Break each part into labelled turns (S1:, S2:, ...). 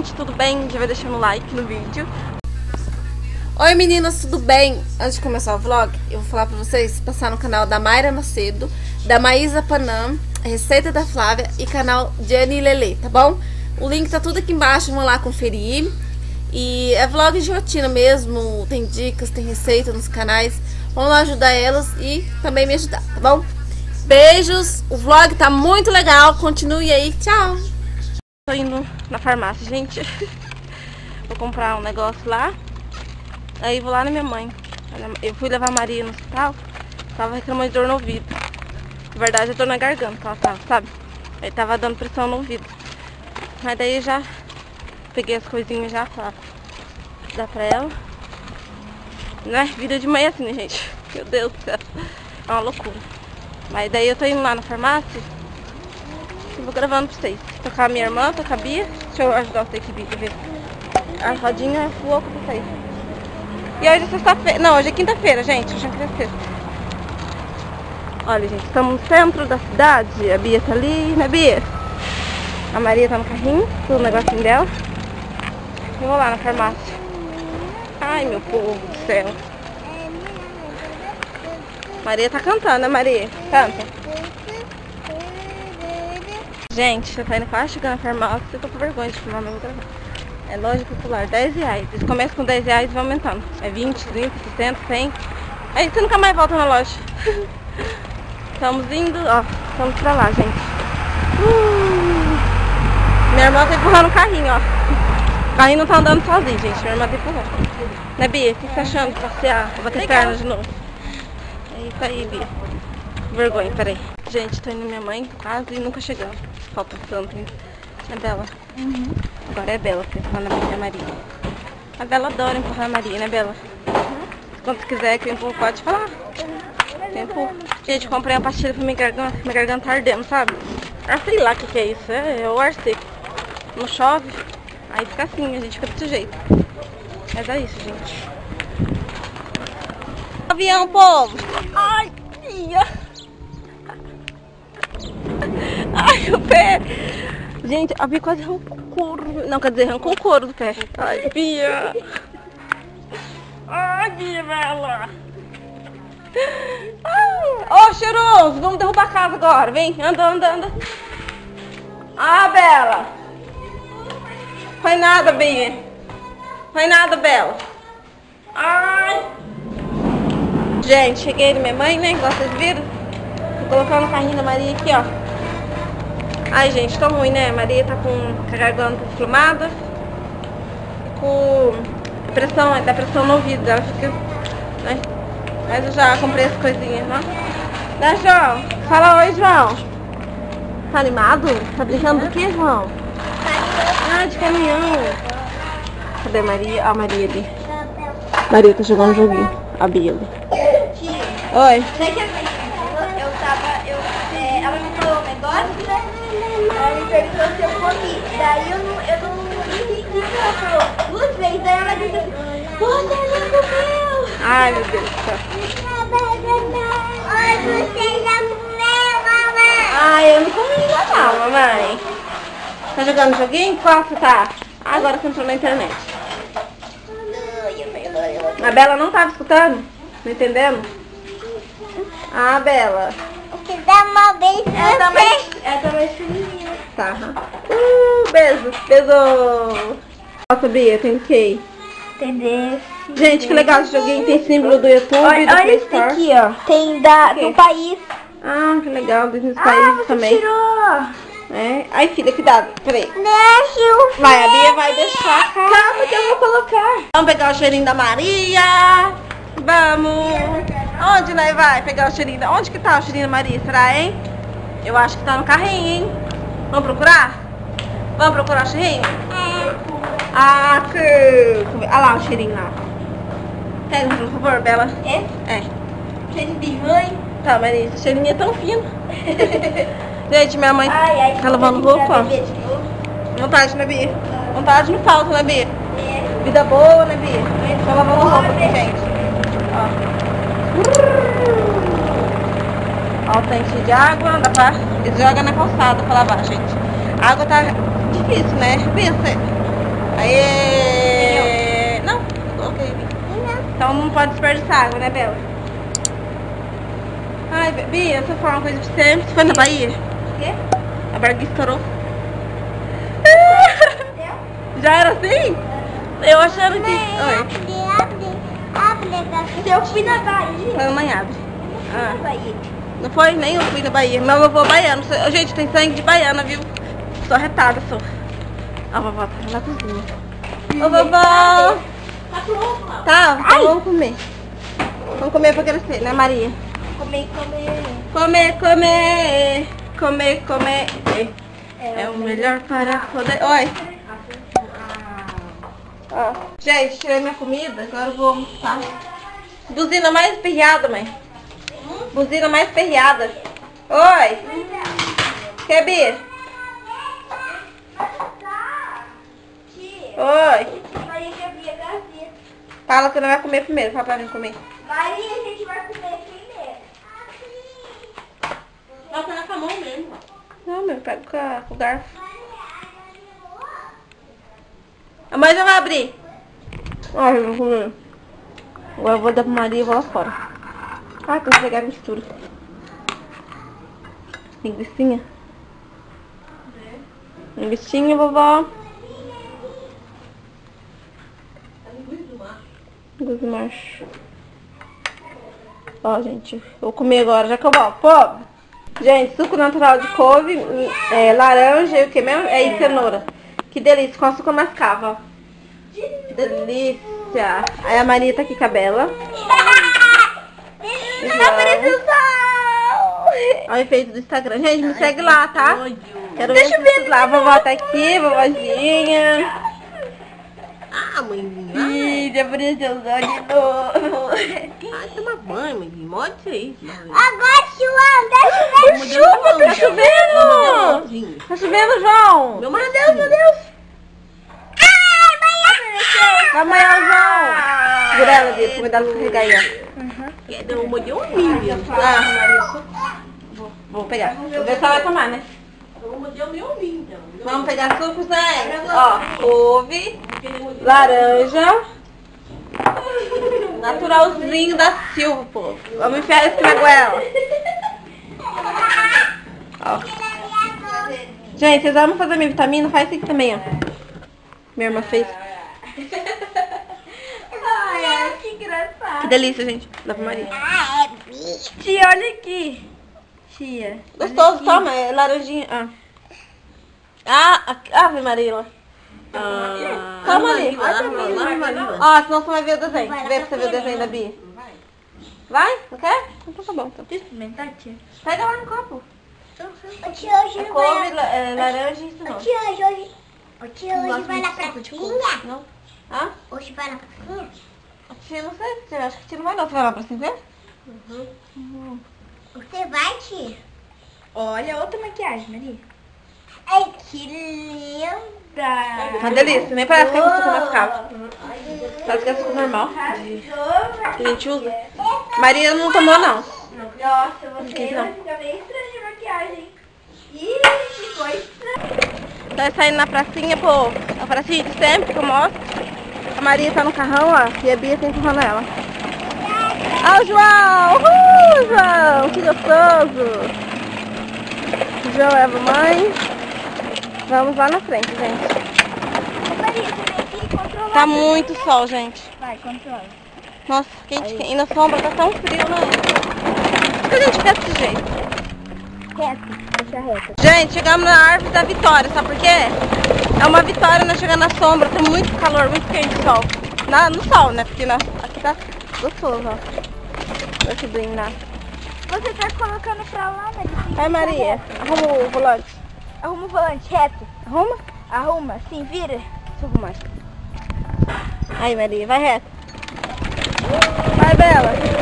S1: gente, tudo bem? Já vai deixando o like no vídeo.
S2: Oi meninas, tudo bem? Antes de começar o vlog, eu vou falar pra vocês passar no canal da Mayra Macedo, da Maísa Panam, Receita da Flávia e canal de Anne Lele, tá bom? O link tá tudo aqui embaixo, vão lá conferir. E é vlog de rotina mesmo, tem dicas, tem receita nos canais. Vamos lá ajudar elas e também me ajudar, tá bom? Beijos, o vlog tá muito legal, continue aí, tchau!
S1: Tô indo na farmácia, gente. Vou comprar um negócio lá. Aí vou lá na minha mãe. Eu fui levar a Maria no hospital. Tava reclamando de dor no ouvido. Na verdade, eu tô na garganta, ela tava, sabe? Aí tava dando pressão no ouvido. Mas daí já peguei as coisinhas já pra dar pra ela. Né? Vida de mãe é assim, né, gente? Meu Deus do céu. É uma loucura. Mas daí eu tô indo lá na farmácia vou gravando pra vocês. Com a minha irmã, com a Bia. Deixa eu ajudar você aqui, Bia, ver. A rodinha voou com vocês. E hoje é sexta-feira. Não, hoje é quinta-feira, gente. Hoje é quinta-feira. Olha, gente, estamos no centro da cidade. A Bia tá ali, né, Bia? A Maria tá no carrinho, com o negocinho dela. Eu vou lá na farmácia. Ai, meu povo do céu. Maria tá cantando, né, Maria? Canta. Gente, já tá indo quase chegando na farmácia. Eu tô com vergonha de filmar, mas vou gravar. É loja popular, 10 reais. Eles começam com 10 reais e vão aumentando. É 20, 30, 60, 100. Aí você nunca mais volta na loja. Estamos indo, ó. Estamos pra lá, gente. Uh, minha irmã tá empurrando o carrinho, ó. O carrinho não tá andando sozinho, gente. Minha irmã tá empurrando. Né, Bia? O que você tá achando de passear? Vou bater perna de novo. É isso aí, Bia. Vergonha, peraí. Gente, tô indo minha mãe, quase e nunca chegando. Falta tanto, hein? É Bela. Uhum. Agora é Bela, tá na minha Maria. A Bela adora empurrar a Maria, né, Bela? Uhum. Quando quiser que eu empurro, pode falar. Tempo. Gente, comprei uma pastilha pra minha garganta, minha garganta tá ardendo, sabe? Ah, sei lá o que, que é isso. É, é o ar seco. Não chove, aí fica assim, a gente fica desse jeito. Mas é isso, gente. Avião, povo! Ai, Ai, o pé! Gente, a Bia quase arrancou o couro. Não, quer dizer, arrancou o couro do pé. Ai, Bia! Ai, Bia, Bela! Ô, oh, cheiroso, vamos derrubar a casa agora. Vem, anda, anda, anda. Ah, Bela. Foi nada, Bia. Foi nada, Bela. Ai. Gente, cheguei na minha mãe, né? Igual vocês viram. Tô colocando o carrinho da Maria aqui, ó. Ai, gente, tô ruim, né? Maria tá com garganta inflamada. Com pressão, dá pressão no ouvido. Ela fica... Né? Mas eu já comprei as coisinhas, né? Né, João? Fala oi, João. Tá animado? Tá brincando do que, João? Ah, de caminhão. Cadê a Maria? Ah, a Maria ali. Maria tá jogando um joguinho. A Bia ali. Oi.
S3: Eu tava, eu, é, ela me falou um negócio, ela me perguntou se eu comi. Daí eu não, eu não entendi o que ela falou. Duas vezes, daí ela disse assim, você não comeu.
S1: Ai, meu Deus do céu.
S3: Ai, você já comeu, mamãe.
S1: Ai, eu não comi ainda não, mamãe. Tá jogando joguinho? Qual você tá? Agora você entrou na internet. A Bela não tava escutando? Não entendendo? Ah, Bela.
S3: Você dá uma vez
S1: É também, é também fininha. Tá. Uh, beijo. Beijo. Nossa, Bia, tem o quê?
S3: Entendeu?
S1: Gente, que legal esse joguinho. Tem símbolo do YouTube,
S3: Olha,
S1: do
S3: olha
S1: Play
S3: esse
S1: Store.
S3: aqui, ó. Tem da, do país.
S1: Ah, que legal. Dos
S3: Ah,
S1: países também.
S3: tirou.
S1: É. Ai, filha, cuidado. Peraí.
S3: Deixa eu
S1: Vai, a. Bia vai deixar.
S3: Calma que eu vou colocar.
S1: Vamos pegar o cheirinho da Maria. Vamos. Onde nós vai pegar o cheirinho da... Onde que tá o cheirinho da Maria? Será, hein? Eu acho que tá no carrinho, hein? Vamos procurar? Vamos procurar o cheirinho? Ah, que... Olha lá o cheirinho lá. Pega, por favor, Bela.
S3: É?
S1: É.
S3: Cheirinho de mãe.
S1: Tá, Maria, esse cheirinho é tão fino. Gente, minha mãe
S3: Ai, ai.
S1: tá lavando roupa. Vontade, né, Bia? Vontade não falta, né, Bia?
S3: É.
S1: Vida boa, né, Bia? Tô lavando roupa gente. Ó. Ó o tanque de água, dá pra... Jogam na calçada pra lavar, gente. A água tá difícil, né? Bia, você... Aê! Não, coloquei. Então não pode desperdiçar água, né, Bela? Ai, Bia, se eu falar uma coisa pra você, você foi na Bahia?
S3: O quê?
S1: A barriga estourou. Já era assim? Eu achando que... Oi.
S3: Se eu fui na Bahia.
S1: Mamãe abre.
S3: Na
S1: Ah,
S3: Bahia.
S1: Não foi? Nem eu fui na Bahia. Meu avô é baiano. Gente, tem sangue de baiana, viu? Sou retada, sou. A vovó tá na cozinha. Ô, vovó!
S3: Tá.
S1: Tá, vamos comer. Vamos comer pra crescer, né, Maria?
S3: Comer, comer.
S1: Comer, comer, comer, comer. É o melhor para poder. Oi. Ó, gente, tirei minha comida, agora eu vou almoçar. Buzina mais perreada, mãe. Buzina mais perreada. Oi. Quer Bia? Oi.
S3: Maria que abria a gaveta.
S1: Fala que não vai comer primeiro, fala pra mim comer.
S3: Maria, a gente vai comer primeiro.
S1: Vai pegar com a mão mesmo. Não, meu, pega com o garfo. A mãe já vai abrir. Ai, eu vou comer. Agora eu vou dar pra Maria e vou lá fora. Ah, tem que pegar a mistura. Linguicinha. Linguicinha, vovó. Linguiça do macho. Ó, gente, vou comer agora, já que eu vou. Pô, gente, suco natural de couve, é, laranja e o que mesmo? É, e cenoura. Que delícia, com açúcar mascavo, ó. Delícia. Aí a Maria tá aqui com a Bela.
S3: Apareceu o sol!
S1: Olha o efeito do Instagram. Gente, me segue lá, tá? Quero ver vocês lá. A vovó tá aqui, vovozinha.
S4: Ah, mãezinha.
S1: Ih, já apareceu o sol de novo.
S4: Ah, toma banho, mãezinha. Morde isso aí.
S3: Agora chuva, deixa eu ver.
S1: Chuva, tá chovendo! Tá chovendo, João!
S4: Meu Deus, meu Deus.
S1: Vai amanhã, João! Segura ela, Bia, pra me dar carregar aí, ó.
S4: É, Deu uma de um
S1: Ah, vou, vou pegar. Vou ver se ela vai tomar, né? Vamos pegar sucos, né? Ó, couve, laranja. Naturalzinho da Silva, pô. Vamos enfiar esse na goela. Ó. Gente, vocês vão fazer minha vitamina? Faz isso aqui também, ó. Minha irmã fez.
S3: Ai, que engraçado.
S1: Que delícia, gente. Dá pra Maria. Tia, olha aqui. Tia. Gostoso, toma. É laranjinha. Ah. Ah, aqui- Ave Maria.
S4: Ah,
S1: Calma ali. Ó, senão você vai ver o desenho. Vê pra você ver o desenho da Bia. Vai? Não quer? Então tá bom. Então.
S3: Experimentar, tia?
S1: Pega lá no copo.
S3: Ô, tia, hoje
S1: É couve,
S3: vai...
S1: la- é, laranja e isso não.
S3: Tia, hoje... Ô, tia, hoje vai na pracinha?
S1: Não? Hã?
S3: Hoje vai na pracinha?
S1: A tia não sei. Acho que a tia não vai não. Você vai lá pra ver?
S3: Você vai, tia?
S2: Olha outra maquiagem, Maria.
S3: Ai, que linda!
S1: Uma delícia. Nem parece que é açúcar mascavo. Parece que é açúcar normal. Que a gente usa. Maria não tomou não.
S3: Nossa, você
S1: Que não.
S3: vai ficar meio estranha de maquiagem. Ih, ficou estranho.
S1: Tá saindo na pracinha, pô. A pracinha de sempre que eu mostro. A Maria tá no carrão, ó. E a Bia tá empurrando ela. Ah, o João! Uhul, João! Que gostoso! O João leva a mãe. Vamos lá na frente, gente. Tá muito sol, gente.
S3: Vai, controla.
S1: Nossa, quente, quente. E na sombra tá tão frio, né? Por que a gente fica desse jeito?
S3: Reto.
S1: Gente, chegamos na árvore da vitória, sabe por quê? É uma vitória nós chegar na sombra, tá muito calor, muito quente o sol. Na, no sol, né? Porque na, aqui tá gostoso, ó. Olha que brindar.
S3: Você tá colocando pra lá, Maria?
S1: Ai, Maria, arruma o volante.
S3: Arruma o volante reto.
S1: Arruma?
S3: Arruma, sim, vira.
S1: Deixa eu arrumar. Aí, Maria, vai reto. Vai, Bela.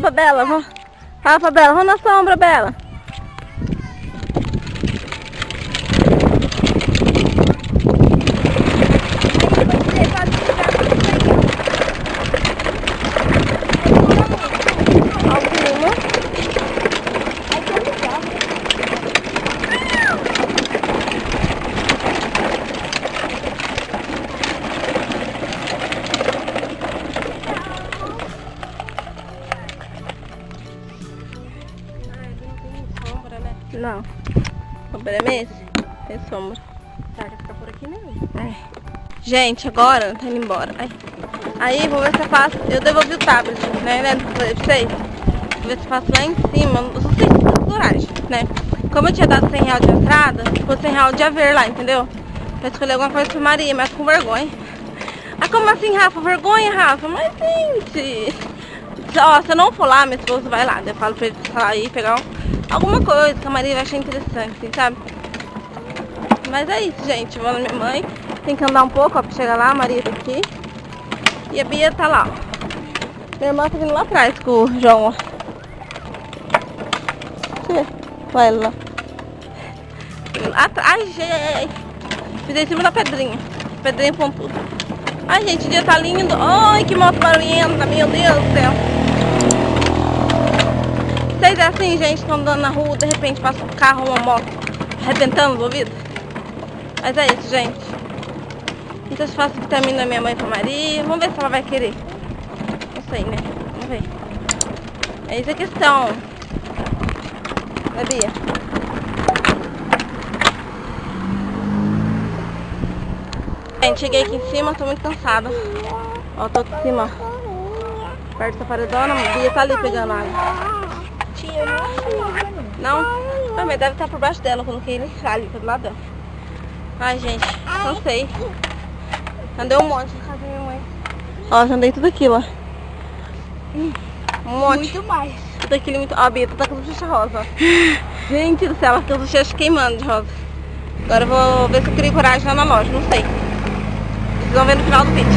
S1: Pra Bela, vamos. Pra Bela, vamos na sombra, Bela.
S3: Ficar por aqui mesmo.
S1: É. Gente, agora tá indo embora. Ai. Aí vou ver se eu faço. Eu devolvi o tablet, né? né pra vocês. Vou ver se eu faço lá em cima. Eu só sei se coragem, né? Como eu tinha dado 100 reais de entrada, ficou 100 reais de haver lá, entendeu? Pra escolher alguma coisa pra Maria, mas com vergonha. Ah, como assim, Rafa? Vergonha, Rafa? Mas, gente... Ó, se eu não for lá, meu esposo vai lá. Eu falo pra ele sair, pegar um- alguma coisa que a Maria vai achar interessante, sabe? Mas é isso, gente. Vou na minha mãe. Tem que andar um pouco, ó, pra chegar lá. A Maria tá aqui. E a Bia tá lá, ó. Minha irmã tá vindo lá atrás com o João, ó. Deixa ela lá. Atrás. Gente. Pisei em cima da pedrinha. Pedrinha pontuda. Ai, gente, o dia tá lindo. Ai, que moto barulhenta, meu Deus do céu. Vocês é assim, gente, estão andando na rua, de repente passa um carro, uma moto, arrebentando os ouvidos? Mas é isso, gente. Então se faço vitamina minha mãe pra Maria. Vamos ver se ela vai querer. Não sei, né? Vamos ver. É isso a questão. Né, Bia? Gente, cheguei aqui em cima, tô muito cansada. Ó, tô aqui em cima. Perto da paredona, a Bia tá ali pegando água.
S3: Tia, eu não.
S1: Não? Ah, mas deve estar por baixo dela, eu coloquei ele ali, tá do lado dela. Ai, gente, cansei. Andei um monte na casa da minha mãe. Ó, já andei tudo aquilo, ó. Um monte.
S3: Muito mais.
S1: Tudo aquilo muito... Ó, a Bia tá com bochecha rosa, ó. Gente do céu, ela tem a bochecha queimando de rosa. Agora eu vou ver se eu crio coragem lá na loja, não sei. Vocês vão ver no final do vídeo.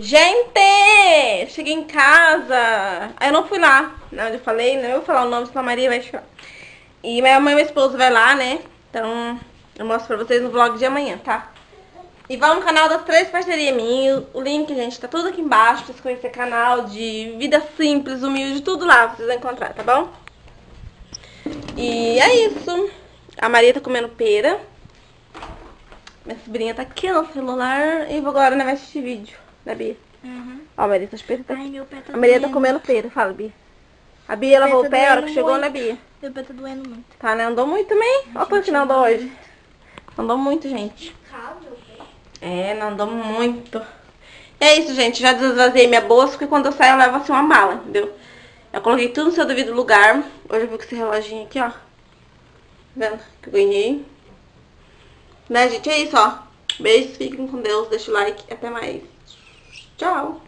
S1: Gente! Cheguei em casa. Aí eu não fui lá, né? Onde eu falei, né? Eu vou falar o nome, senão a Maria vai chorar. E minha mãe e meu esposo vai lá, né? Então, eu mostro pra vocês no vlog de amanhã, tá? E vão no canal das três parcerias minhas. O link, gente, tá tudo aqui embaixo. Pra vocês conhecerem canal de vida simples, humilde, tudo lá. Vocês vão encontrar, tá bom? E é isso. A Maria tá comendo pera. Minha sobrinha tá aqui no celular. E vou agora, né, vai assistir vídeo da Bia.
S3: Uhum.
S1: Ó, a Maria tá esperando.
S3: Ai, meu pé tá
S1: A Maria tá
S3: doendo.
S1: comendo pera, fala, Bia. A Bia lavou o
S3: Tá
S1: pé a hora que chegou,
S3: muito.
S1: né, Bia?
S3: Meu pé tá doendo muito.
S1: Tá, né? Andou muito também. Olha quanto que não andou hoje. Andou muito, gente. É, não andou muito. E é isso, gente. Já desvaziei minha bolsa, porque quando eu saio eu levo assim uma mala, entendeu? Eu coloquei tudo no seu devido lugar. Hoje eu vou com esse reloginho aqui, ó. Tá vendo? Que eu ganhei. Né, gente? É isso, ó. Beijos, fiquem com Deus. Deixa o like. Até mais. Tchau.